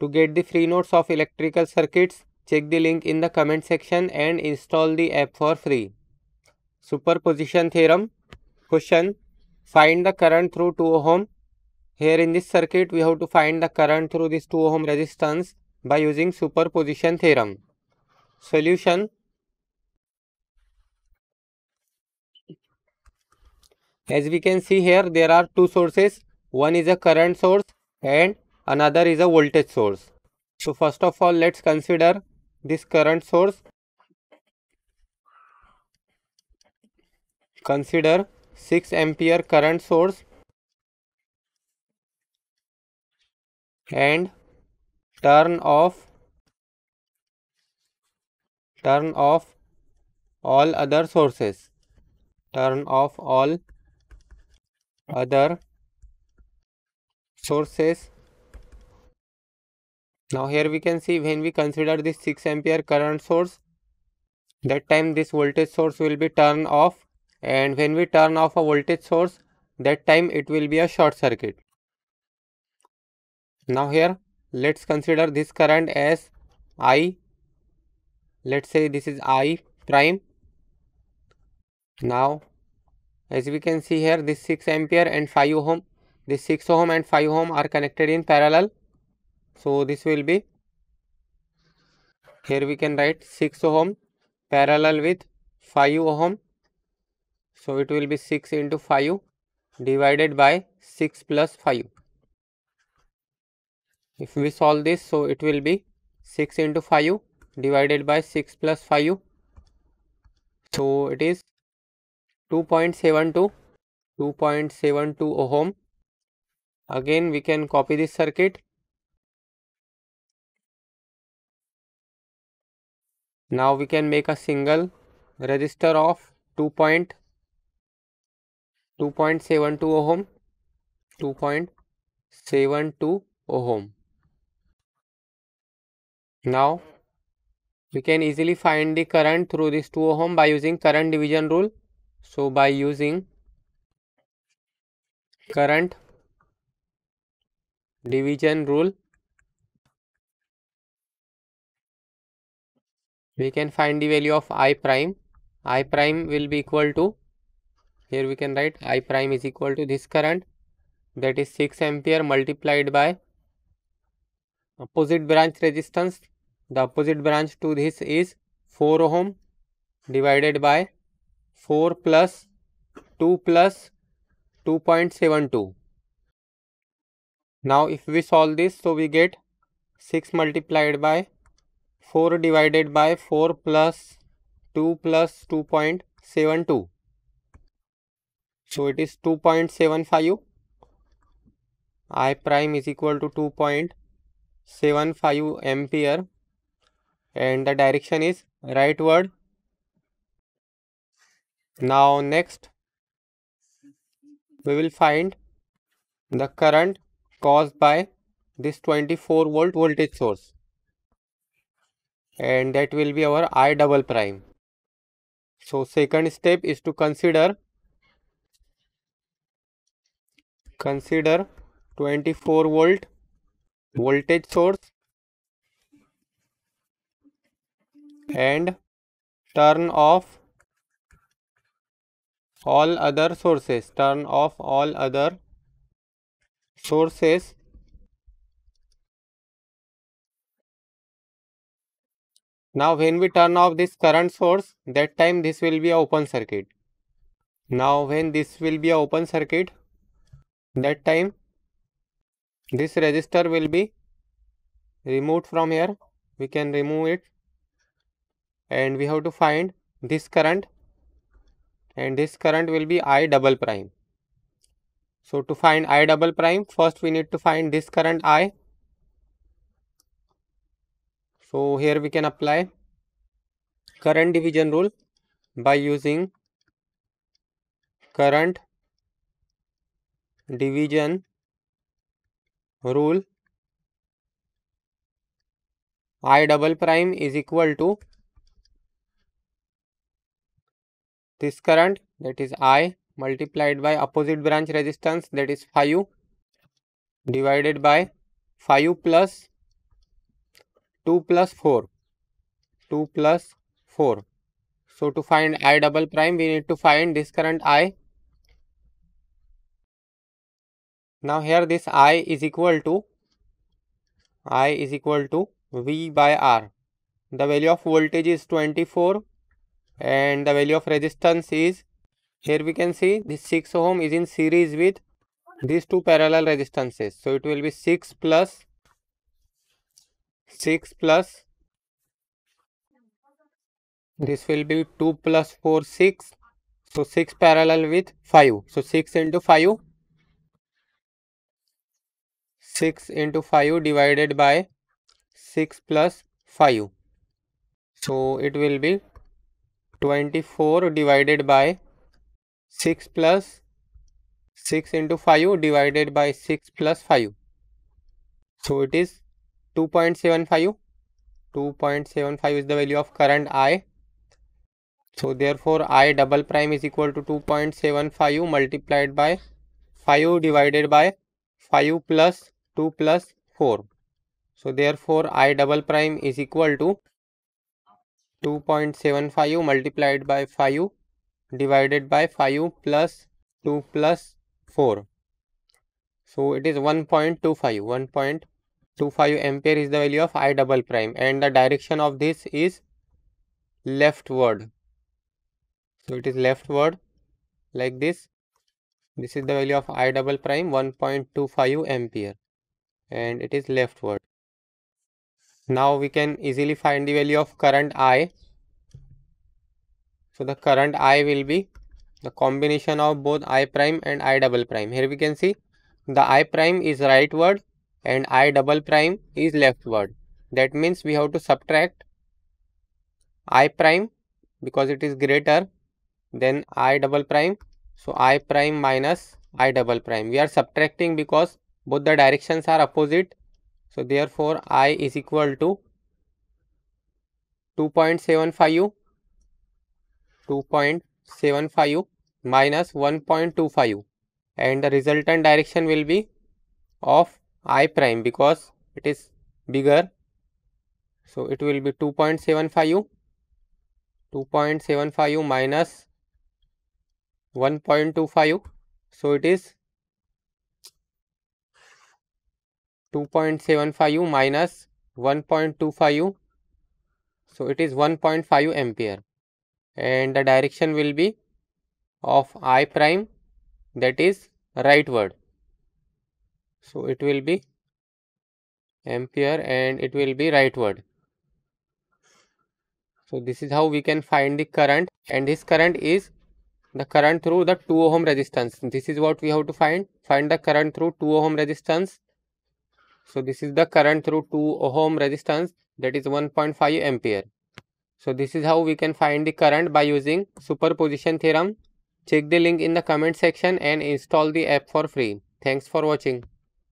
To get the free notes of electrical circuits, check the link in the comment section and install the app for free. Superposition theorem. Question. Find the current through 2 ohm. Here in this circuit, we have to find the current through this 2 ohm resistance by using superposition theorem. Solution. As we can see here, there are two sources. One is a current source and another is a voltage source. So first of all, let's consider this current source. Consider 6 ampere current source and turn off turn off all other sources turn off all other sources now here we can see when we consider this 6 ampere current source that time this voltage source will be turned off and when we turn off a voltage source that time it will be a short circuit. Now here let's consider this current as i. Let's say this is i prime. Now as we can see here this 6 ampere and 5 ohm this 6 ohm and 5 ohm are connected in parallel so this will be here we can write 6 ohm parallel with 5 ohm. So it will be 6 into 5 divided by 6 plus 5 if we solve this so it will be 6 into 5 divided by 6 plus 5 so it is 2.72 2.72 ohm. Again we can copy this circuit now we can make a single resistor of 2.2.72 ohm 2.72 ohm. Now we can easily find the current through this 2 ohm by using current division rule. So by using current division rule we can find the value of i prime. I prime will be equal to here we can write i prime is equal to this current. That is 6 ampere multiplied by opposite branch resistance. The opposite branch to this is 4 ohm divided by 4 plus 2 plus 2.72. Now if we solve this so we get 6 multiplied by 4 divided by 4 plus 2 plus 2.72. So it is 2.75. I prime is equal to 2.75 ampere and the direction is rightward now next we will find the current caused by this 24 volt voltage source and that will be our I double prime. So second step is to consider consider 24 volt voltage source and turn off all other sources turn off all other sources now when we turn off this current source that time this will be a open circuit now when this will be a open circuit that time this resistor will be removed from here we can remove it and we have to find this current and this current will be I double prime. So to find I double prime, first we need to find this current I. So here we can apply current division rule by using current division rule. I double prime is equal to this current that is I multiplied by opposite branch resistance that is 5 divided by 5 plus 2 plus 4. 2 plus 4. So to find I double prime, we need to find this current I. Now here this I is equal to I is equal to V by R. The value of voltage is 24 and the value of resistance is here we can see this 6 ohm is in series with these two parallel resistances. So it will be 6 plus 6 plus this will be 2 plus 4 6 so 6 parallel with 5 so 6 into 5 6 into 5 divided by 6 plus 5 so it will be 24 divided by 6 plus 6 into 5 divided by 6 plus 5. So it is 2.75. 2.75 is the value of current I. So therefore I double prime is equal to 2.75 multiplied by 5 divided by 5 plus 2 plus 4. So therefore I double prime is equal to 2.75 multiplied by 5 divided by 5 plus 2 plus 4. So it is 1.25. 1.25 ampere is the value of I double prime and the direction of this is leftward. So it is leftward like this. This is the value of I double prime 1.25 ampere and it is leftward. Now we can easily find the value of current I. So the current I will be the combination of both i prime and i double prime. Here we can see the i prime is rightward and i double prime is leftward. That means we have to subtract i prime because it is greater than i double prime. So i prime minus i double prime. We are subtracting because both the directions are opposite. So therefore i is equal to 2.75 2.75 minus 1.25 and the resultant direction will be of i prime because it is bigger. So it will be 2.75u, 2.75u minus 1.25 so it is 2.75u minus 1.25u. so it is 1.5 ampere and the direction will be of i prime that is rightward. So it will be ampere and it will be rightward. So this is how we can find the current and this current is the current through the 2 ohm resistance. This is what we have to find. Find the current through 2 ohm resistance. So this is the current through 2 ohm resistance that is 1.5 ampere. So this is how we can find the current by using superposition theorem Check the link in the comment section and install the app for free. Thanks for watching.